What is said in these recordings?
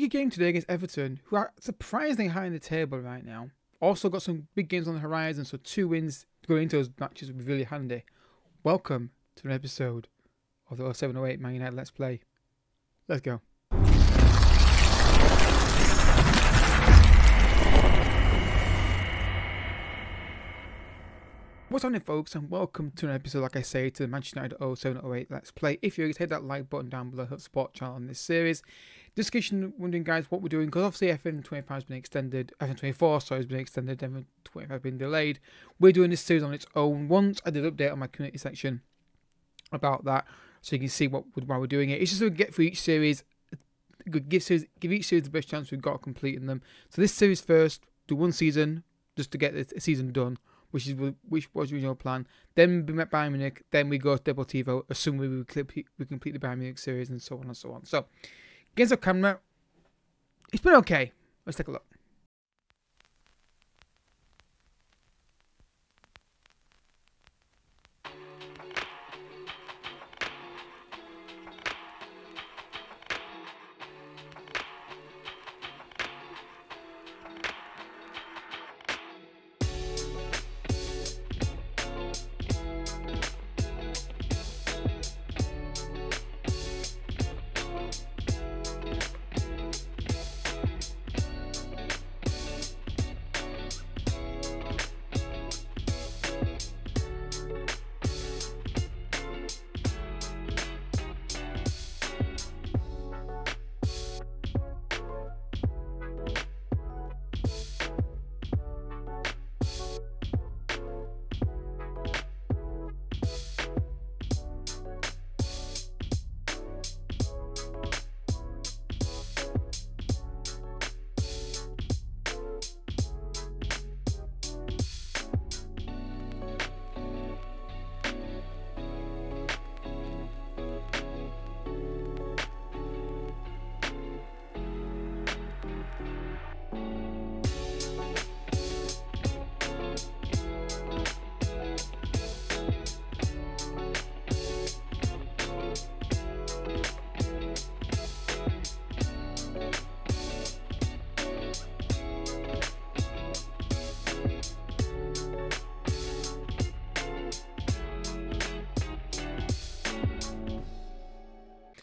tricky game today against Everton, who are surprisingly high in the table right now. Also got some big games on the horizon, so two wins going into those matches would be really handy. Welcome to an episode of the 0708 Man United Let's Play. Let's go. What's on it, folks, and welcome to an episode, like I say, to the Manchester United 0708 Let's Play. If you're hit that like button down below, help support channel on this series. Discussion, wondering, guys, what we're doing, because obviously FM 25 has been extended, FM 24, sorry, has been extended, FM 25 has been delayed. We're doing this series on its own. Once I did an update on my community section about that, so you can see what why we're doing it. It's just we get through each series, give, series, give each series the best chance we've got of completing them. So this series first, do one season, just to get the season done which is which was the original plan. Then we met Bayern Munich. Then we go to Deportivo, assuming we complete, we complete the Bayern Munich series and so on and so on. So, against our camera, it's been okay. Let's take a look.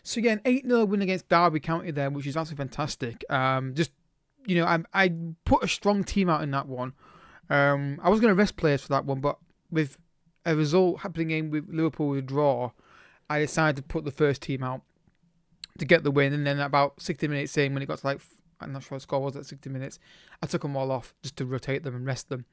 So again, 8 0 win against Derby County there, which is absolutely fantastic. Um, just, you know, I, I put a strong team out in that one. Um, I was going to rest players for that one, but with a result happening in with Liverpool with a draw, I decided to put the first team out to get the win. And then about 60 minutes in, when it got to like, I'm not sure what score was at 60 minutes, I took them all off just to rotate them and rest them.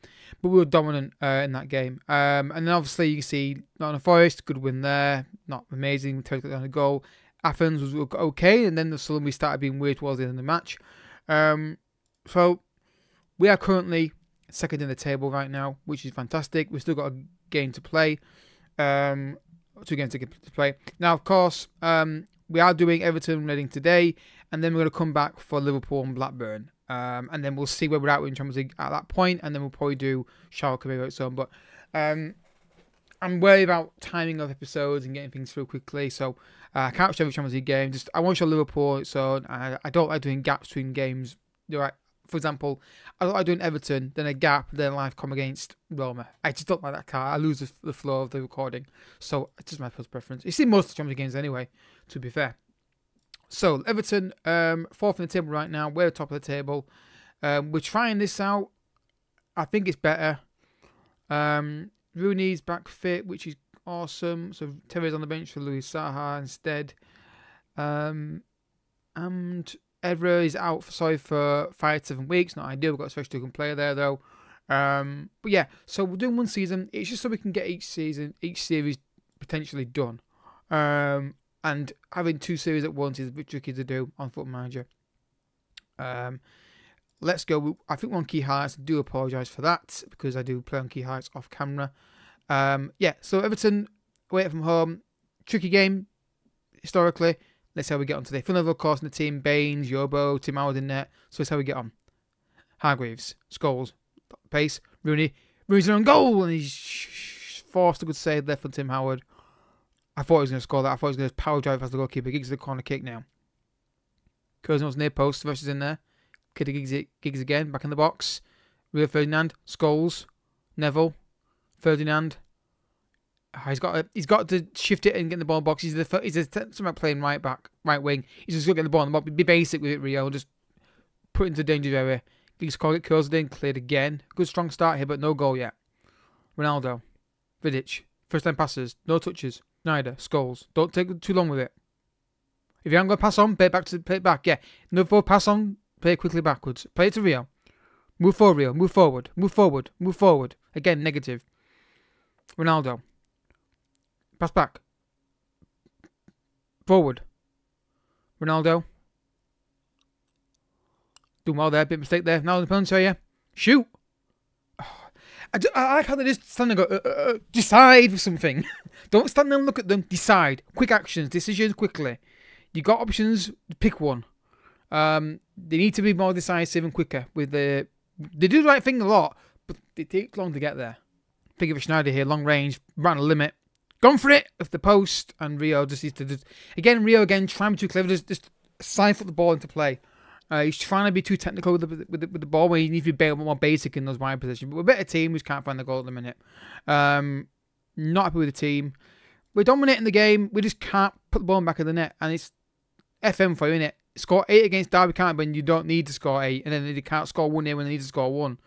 But we were dominant uh, in that game. Um, and then obviously you can see Nottingham Forest, good win there. Not amazing, down a goal. Athens was okay, and then the suddenly started being weird towards the end of the match. Um, so we are currently second in the table right now, which is fantastic. We've still got a game to play, um, two games to play. Now, of course, um, we are doing Everton Reading today, and then we're going to come back for Liverpool and Blackburn. Um, and then we'll see where we're at in terms of at that point, and then we'll probably do Schalke maybe its own. But um, I'm worried about timing of episodes and getting things through quickly, so I can't watch every Champions League game. Just I watch a Liverpool, so I, I don't like doing gaps between games. Know, for example, I don't like doing Everton, then a gap, then live come against Roma. I just don't like that car. I lose the, the flow of the recording, so it's just my first preference. You see most of the Champions League games anyway. To be fair, so Everton, um, fourth in the table right now. We're top of the table. Um, we're trying this out. I think it's better. Um, Rooney's back fit, which is awesome. So Tevez on the bench for Louis Saha instead. Um, and Evra is out for sorry for five to seven weeks. Not ideal. We've got a special token player there though. Um, but yeah, so we're doing one season. It's just so we can get each season, each series potentially done. Um, and having two series at once is a bit tricky to do on Foot Manager. Um, let's go. I think one key highlights. I do apologise for that because I do play on key highlights off camera. Um, yeah, so Everton away from home, tricky game historically. Let's see how we get on today. Funnel, of course, in the team Baines, Yobo, Tim Howard in net. So let's see how we get on. Hargreaves, Scholes, pace, Rooney. Rooney's on goal and he's forced a good save there from Tim Howard. I thought he was going to score that. I thought he was going to power drive as the goalkeeper. Giggs the corner kick now. Cousin's near post versus in there. Kid Giggs, Giggs again, back in the box. Rio Ferdinand, Scholes, Neville, Ferdinand. Oh, he's got to, he's got to shift it and get in the ball box. He's the he's something playing right back, right wing. He's just to get the ball in the box. Be basic with it, Rio. Just put it into danger area. He's called it, curls it in, cleared again. Good strong start here, but no goal yet. Ronaldo, Vidic, first time passes, no touches. Neither, Scholes. Don't take too long with it. If you haven't got to pass on, play it back to play it back. Yeah, no for pass on, play it quickly backwards. Play it to Rio. Move forward, Rio. Move forward. Move forward. Move forward. Again, negative. Ronaldo. Pass back. Forward. Ronaldo. Doing well there. Bit mistake there. Now the penalty area. Shoot. I, do, I like how they just stand and go, uh, uh, uh decide for something. Don't stand there and look at them. Decide. Quick actions. Decisions quickly. You got options. Pick one. Um, they need to be more decisive and quicker with the. They do the right thing a lot, but it takes long to get there. Think of a Sneijder here, long range, ran a limit, gone for it with the post, and Rio just needs to just again Rio again trying to be too clever, just just siphon the ball into play. Uh, he's trying to be too technical with the, with the, with the ball, where he needs to be a bit more basic in those wide positions. But we're a better team, we just can't find the goal at the minute. Um, not happy with the team. We're dominating the game, we just can't put the ball back of the net, and it's FM for you, innit? Score eight against Derby County when you don't need to score eight, and then they can't score one here when they need to score one.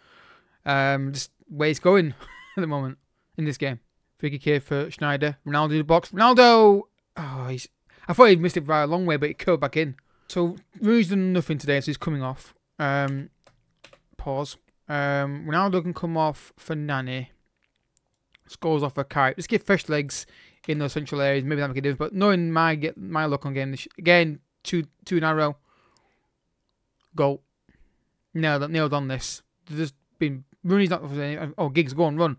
Um, just where it's going at the moment in this game. Kick here for Schneider. Ronaldo in the box. Ronaldo! Oh, he's. I thought he'd missed it by a long way, but he curled back in. So Rooney's done nothing today, so he's coming off. Um, pause. Um, Ronaldo can come off for Nani. Scholes off for Kite. Let's give fresh legs in those central areas. Maybe that make a difference. But knowing my get my look on game, again too too narrow. Goal. Nailed nailed on this. There's been Rooney's not. Oh, Giggs, go on, run.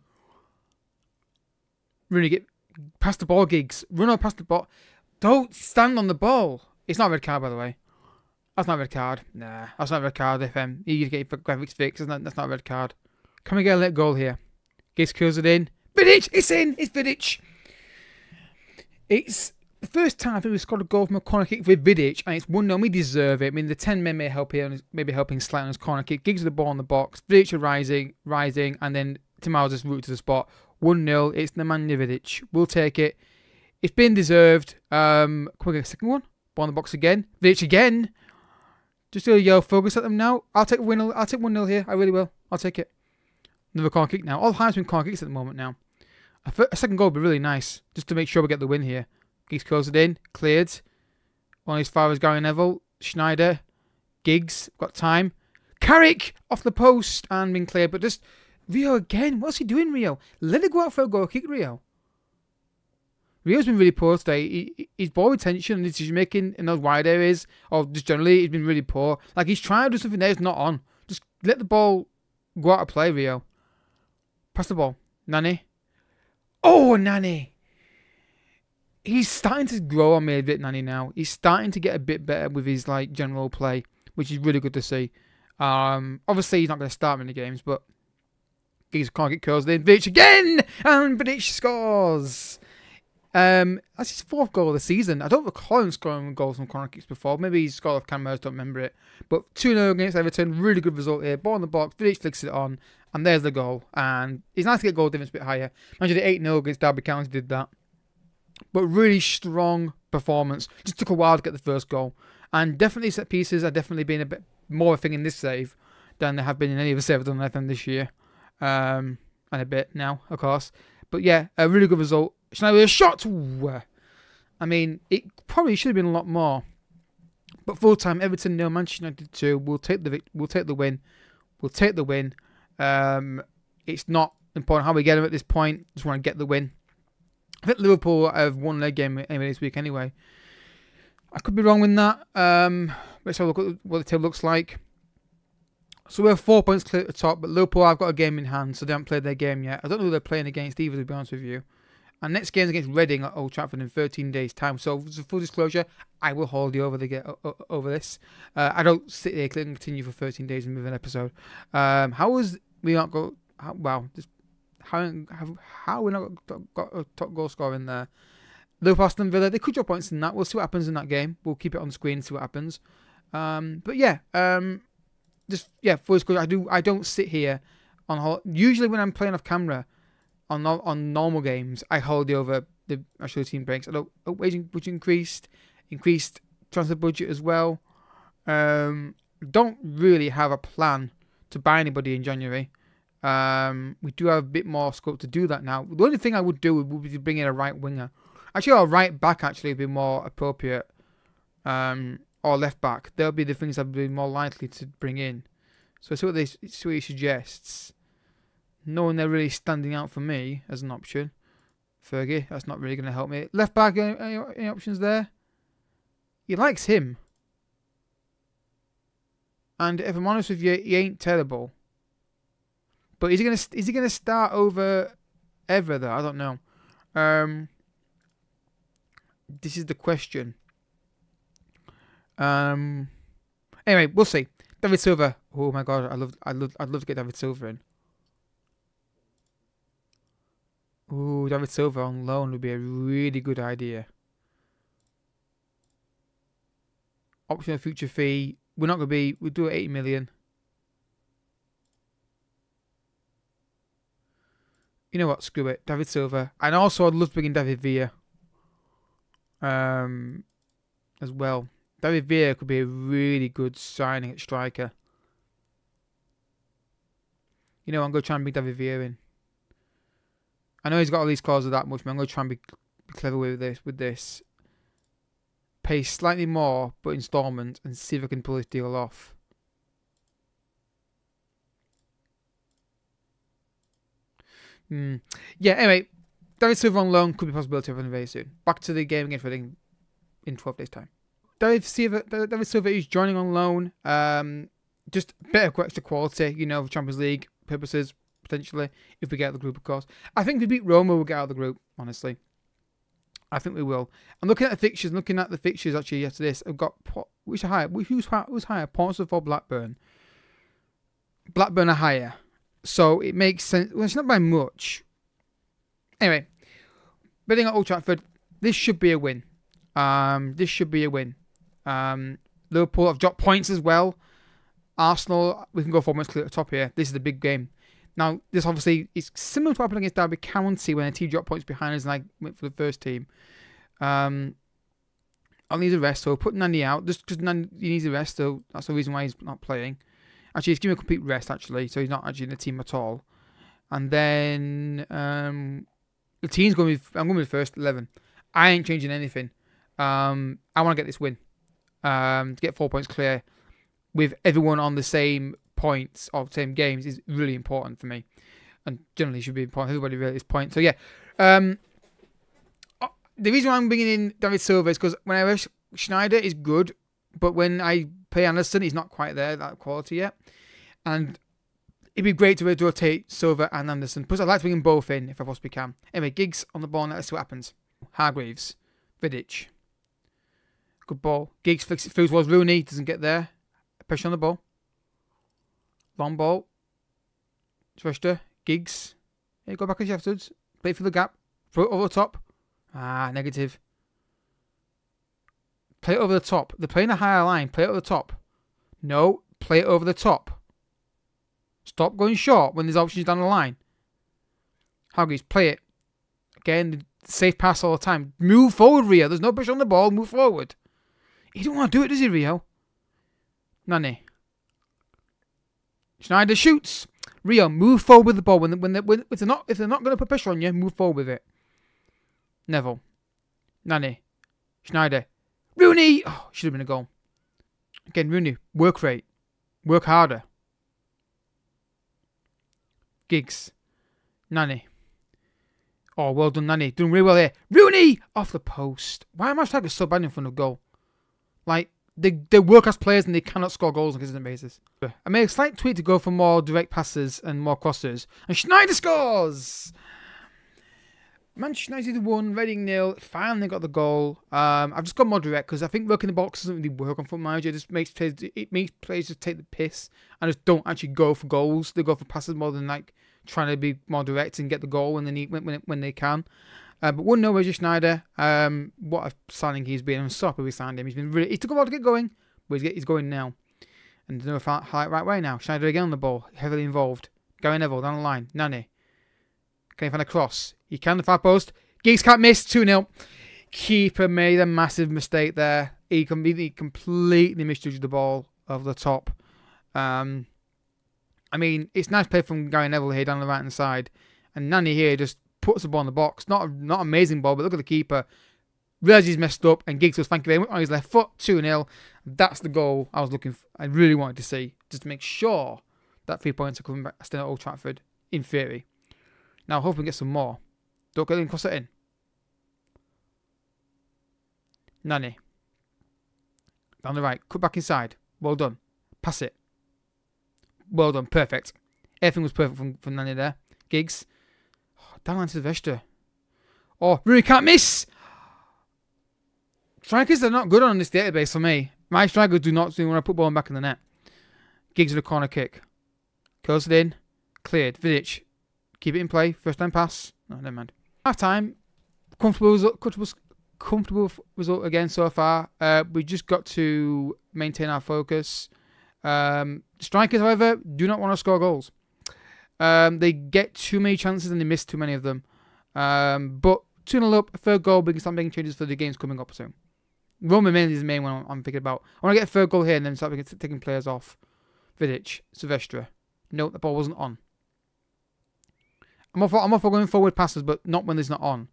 Rooney, get past the ball, Giggs. Run on past the ball. Don't stand on the ball. It's not a red card, by the way. That's not a red card. Nah, that's not a red card. If um, you get your graphics fixed, that's not, that's not a red card. Can we get a late goal here? Giggs curls it in. Vidic! It's in! It's Vidic! It's the first time I think we've scored a goal from a corner kick with Vidic, and it's 1 0. We deserve it. I mean, the 10 men may help here, maybe helping slightly on his corner kick. Giggs the ball in the box. Vidic rising, rising, and then Tim just route to the spot. 1 0. It's Nemanja Vidic. We'll take it. It's been deserved. Um, can we get a second one? Ball in the box again. Vidic again. Just do a yell focus at them now. I'll take win. I'll take 1 0 here. I really will. I'll take it. Another corner kick now. All highs been corner kicks at the moment now. A, a second goal would be really nice, just to make sure we get the win here. Giggs closed it in, cleared. One as far as Gary Neville, Schneider, Giggs, got time. Carrick off the post and been cleared, but just Rio again. What's he doing, Rio? Let it go out for a goal kick, Rio. Rio's been really poor today. He, his ball retention and decision making in those wide areas, or just generally, he's been really poor. Like he's trying to do something there, it's not on. Just let the ball go out of play, Rio. Pass the ball. Nani. Oh, Nani he's starting to grow on me a bit, Nani. Now he's starting to get a bit better with his like general play, which is really good to see. Um, obviously he's not going to start many games, but he's can't get curls. Then Vidic again, and Vidic scores. Um, that's his fourth goal of the season. I don't recall him scoring goals from corner kicks before. Maybe he's scored off camera. cameras, don't remember it. But 2 0 against Everton, really good result here. Ball in the box, Vidic flicks it on, and there's the goal. And it's nice to get goal difference a bit higher. Imagine the 8 0 against Derby County did that. But really strong performance. Just took a while to get the first goal. And definitely set pieces are definitely been a bit more a thing in this save than they have been in any of the saves done them this year. Um, and a bit now, of course. But yeah, a really good result. Sneijder a shot. I mean, it probably should have been a lot more. But full time, Everton nil, Manchester United two. We'll take the we'll take the win. We'll take the win. Um, it's not important how we get them at this point. Just want to get the win. I think Liverpool have won their game anyway this week anyway. I could be wrong with that. Um, let's have a look at what the table looks like. So we're four points clear at the top, but Liverpool have got a game in hand, so they haven't played their game yet. I don't know who they're playing against either, to be honest with you. And next game is against Reading at Old Trafford in 13 days' time. So, full disclosure, I will hold you over the over this. Uh, I don't sit here and continue for 13 days and move an episode. Um, how was we not go? How, wow, just how have how we not got, got a top goal scorer in there? Liverpool Aston Villa, they could drop points in that. We'll see what happens in that game. We'll keep it on screen see what happens. Um, but yeah, um, just yeah, first goal. I do. I don't sit here on. Hol- Usually when I'm playing off camera, on on normal games, I hold over the actual team breaks. I don't. Oh, wage which increased, increased transfer budget as well. Um, don't really have a plan to buy anybody in January. Um, we do have a bit more scope to do that now. The only thing I would do would be to bring in a right winger. Actually, a right back actually would be more appropriate. Um, or left back. They'll be the things I'd be more likely to bring in. So see what they see what he suggests. No one they're really standing out for me as an option. Fergie, that's not really going to help me. Left back, any, any, any options there? He likes him. And if I'm honest with you, he ain't terrible. But is he gonna is he gonna start over ever though? I don't know. Um, this is the question. Um. Anyway, we'll see. David Silva. Oh my god, I love, I love, I'd love to get David Silva in. Ooh, David Silva on loan would be a really good idea. Optional future fee. We're not gonna be. We'll do it eight million. You know what? Screw it, David Silva. And also, I'd love to bring in David Villa. Um, as well. David Villa could be a really good signing at striker. You know, I'm going to try and bring David Villa in. I know he's got all these clauses that much, but I'm going to try and be, clever with this. With this, pay slightly more, but instalment, and see if I can pull this deal off. Hmm. Yeah. Anyway, David Silva on loan could be a possibility of very soon. Back to the game again for in 12 days time. David Silva, David Silva is joining on loan. Um, just a bit of extra quality, you know, for Champions League purposes, potentially, if we get out of the group, of course. I think if we beat Roma, we'll get out of the group, honestly. I think we will. I'm looking at the fixtures, looking at the fixtures actually after this. I've got, which are higher? Who's, higher? who's higher? Portsmouth or Blackburn? Blackburn are higher. So it makes sense. Well, it's not by much. Anyway, betting at Old Trafford, this should be a win. Um, this should be a win. Um, Liverpool have dropped points as well. Arsenal, we can go four minutes clear at the top here. This is the big game. Now, this obviously is similar to what happened against Derby County when a team dropped points behind us and I went for the first team. Um, I'll need a rest, so put Nani out just because Nani needs a rest. So that's the reason why he's not playing. Actually, he's giving a complete rest actually, so he's not actually in the team at all. And then um, the team's going to be, I'm going with the first eleven. I ain't changing anything. Um, I want to get this win um, to get four points clear with everyone on the same points of same games is really important for me, and generally should be important. Everybody really is point. So yeah, um, uh, the reason why I'm bringing in David Silva is because whenever Schneider is good, but when I play Anderson, he's not quite there that quality yet, and it'd be great to rotate Silva and Anderson. Plus, I'd like to bring them both in if I possibly can. Anyway, Giggs on the ball. Let's see what happens. Hargreaves, Vidic. Good ball. Giggs flicks it through towards Rooney. Doesn't get there. Pressure on the ball. Long ball. Threster. Giggs. Hey, go back as afterwards. Play through the gap. Throw it over the top. Ah, negative. Play it over the top. They're playing a higher line. Play it over the top. No. Play it over the top. Stop going short when there's options down the line. Hargreaves, play it. Again, safe pass all the time. Move forward, Rio. There's no pressure on the ball. Move forward. He don't want to do it, does he, Rio? Nani. Schneider shoots. Rio, move forward with the ball. When, when, they, when if they're not if they're not going to put pressure on you, move forward with it. Neville. Nani. Schneider. Rooney. Oh, should have been a goal. Again, Rooney. Work rate. Work harder. Giggs. Nani. Oh, well done, Nani. Doing really well there. Rooney! Off the post. Why am I striking so bad in front of goal? Like, they, they work as players and they cannot score goals on a consistent basis. I made a slight tweak to go for more direct passes and more crosses. And Schneider scores! Manchester United won, Reading nil. Finally got the goal. Um, I've just got more direct because I think working the box doesn't really work on Foot Manager. It just makes players, it makes players just take the piss and just don't actually go for goals. They go for passes more than like trying to be more direct and get the goal when they need, when when they can. Uh, but one no Regis Schneider. Um, what a signing he's been. I'm happy we signed him. He's been really. He took a while to get going, But he's, he's going now. And no highlight right way now. Schneider again on the ball, heavily involved. Gary Neville down the line. Nani. Can he find a cross? He can, the far post. Giggs can't miss. 2 0. Keeper made a massive mistake there. He completely, completely misjudged the ball over the top. Um, I mean, it's nice play from Gary Neville here down the right hand side. And Nani here just puts the ball in the box. Not not amazing ball, but look at the keeper. Realizes he's messed up, and Giggs goes, thank you very much, on his left foot, 2 0. That's the goal I was looking for. I really wanted to see, just to make sure that three points are coming back still at Old Trafford, in theory. Now, hoping we get some more. Don't get in, cross it in. Nani. Down the right, cut back inside. Well done. Pass it. Well done, perfect. Everything was perfect from, from Nani there. Giggs. Down to Vestra. Oh, Rooney can't miss! Strikers are not good on this database for me. My strikers do not do when I put ball back in the net. Giggs with a corner kick. Curls it in. Cleared. Vidic. Keep it in play. First time pass. No, never mind. Half time. Comfortable result, comfortable, comfortable result again so far. Uh, we just got to maintain our focus. Um, strikers, however, do not want to score goals. Um, they get too many chances and they miss too many of them. Um, but 2 0 up, third goal, we can start making changes for the games coming up soon. Roman Mendes is the main one I'm thinking about. I want to get a third goal here and then start taking players off. Vidic, Silvestre. No, the ball wasn't on. I'm for, I'm all for going forward passes, but not when it's not on.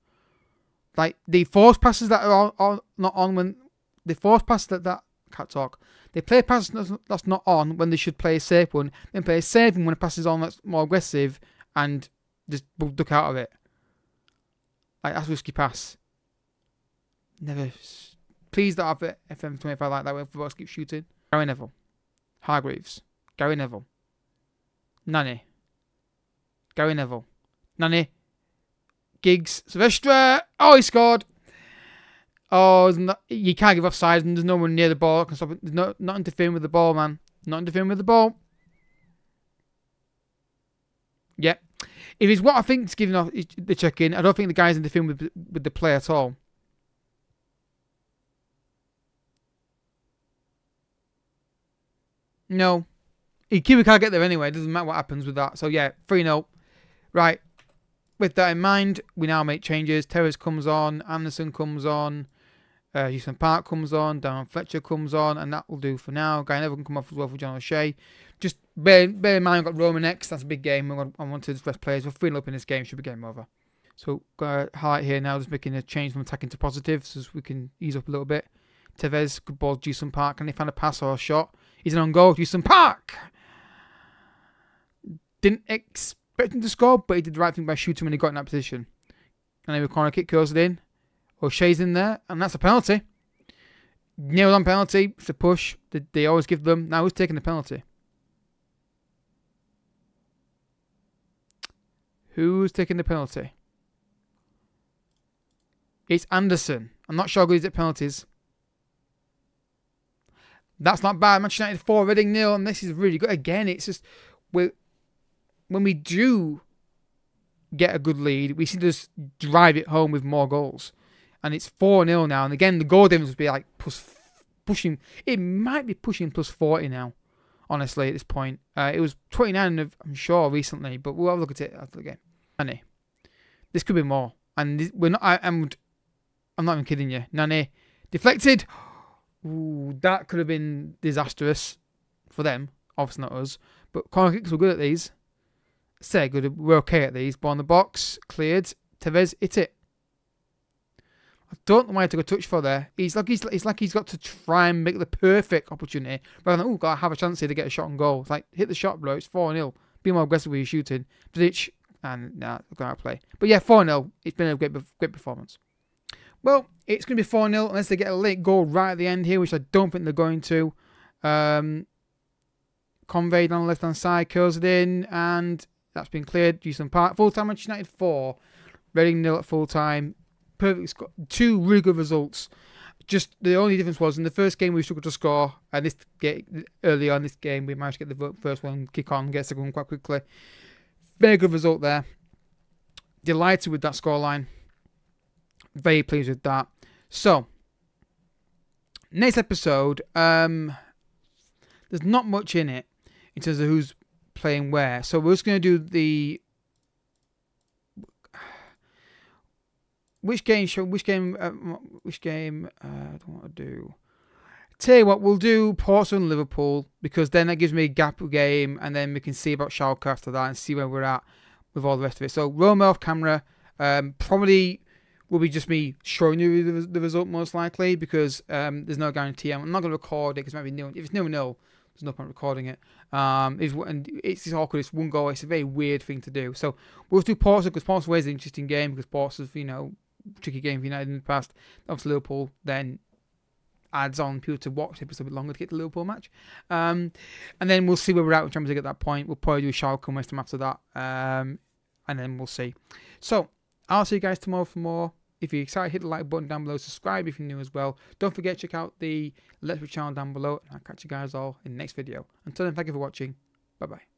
Like the forced passes that are, are not on when the forced passes that that can't talk. They play a pass that's not on when they should play a safe one. Then play a safe one when a pass is on that's more aggressive and just duck out of it. Like that's risky pass. Never Please don't have it. FM25 like that when footballers keep shooting. Gary Neville. Hargreaves. Gary Neville. Nani. Gary Neville. Nani. Giggs. Silvestre. Oh, he scored. Oh, not, you can't give offside and there's no one near the ball. Can stop it. There's no, not interfering with the ball, man. Not interfering with the ball. Yep. If it's what I think is giving off the check in, I don't think the guy's interfering with, with the play at all. No. Kiwi can't get there anyway. It doesn't matter what happens with that. So, yeah, 3 0. Right. With that in mind, we now make changes. Tevez comes on. Anderson comes on. Uh, Houston Park comes on. Darren Fletcher comes on. And that will do for now. Guy Neville can come off as well for John O'Shea. Just bear, bear in mind, I've got Roman X. That's a big game. I want to rest players. We're 3 0 up in this game. Should be game over. So, got a highlight here now. Just making a change from attacking to positive so we can ease up a little bit. Tevez, good ball, Houston Park. Can they find a pass or a shot? He's an on goal. Houston Park. Didn't expect him to score, but he did the right thing by shooting when he got in that position. And then a corner kick goes it in. O'Shea's in there, and that's a penalty. Nailed on penalty. It's a push. They, they always give them. Now who's taking the penalty? Who's taking the penalty? It's Anderson. I'm not sure he's at penalties. That's not bad. Manchester United 4, Reading nil, and this is really good. Again, it's just we when we do get a good lead, we seem to just drive it home with more goals. And it's 4 0 now. And again, the goal difference would be like plus pushing, it might be pushing plus 40 now, honestly, at this point. Uh, it was 29, of, I'm sure, recently, but we'll have a look at it after the game. Nani. This could be more. And this, we're not, I, I'm, I'm not even kidding you. Nani. Deflected. Ooh, that could have been disastrous for them. Obviously not us. But corner kicks were good at these. Say good. We're okay at these. Ball in the box. Cleared. Tevez hit it. I don't know why he took a touch for there. He's like he's, it's like he's got to try and make the perfect opportunity rather than oh, got to have a chance here to get a shot on goal. It's like hit the shot, bro. It's four 0 Be more aggressive with your shooting. Vidic and nah, out play. But yeah, four 0 It's been a great great performance. Well, it's going to be 4 0 unless they get a late goal right at the end here, which I don't think they're going to. Um, Conveyed on the left hand side, curls it in, and that's been cleared. Houston Park. Full time Manchester United 4. Reading nil at full time. Perfect. Score. Two really good results. Just the only difference was in the first game we struggled to score, and this game early on this game we managed to get the first one kick on, get second one quite quickly. Very good result there. Delighted with that scoreline. Very pleased with that. So, next episode, um, there's not much in it in terms of who's playing where. So we're just going to do the which game show which game uh, which game uh, I don't want to do. Tell you what, we'll do Portsmouth and Liverpool because then that gives me a gap game, and then we can see about Schalke after that and see where we're at with all the rest of it. So Roma off camera, um, probably will be just me showing you the, the result most likely because um, there's no guarantee. I'm not going to record it because it might be nil. If it's nil nil, there's no point recording it. Um, if, and it's awkward. It's one goal. It's a very weird thing to do. So we'll do Portsmouth because Portsmouth is an interesting game because Portsmouth, you know, tricky game for United in the past. Obviously Liverpool then adds on people to watch. It's a bit longer to get the Liverpool match. Um, and then we'll see where we're at in terms of at that point. We'll probably do Schalke and West Ham after that. Um, and then we'll see. So I'll see you guys tomorrow for more. If you're excited, hit the like button down below. Subscribe if you're new as well. Don't forget check out the Let's Be channel down below. And I'll catch you guys all in the next video. Until then, thank you for watching. Bye bye.